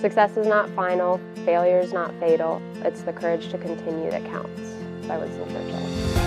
Success is not final, failure is not fatal. It's the courage to continue that counts by Winston Churchill.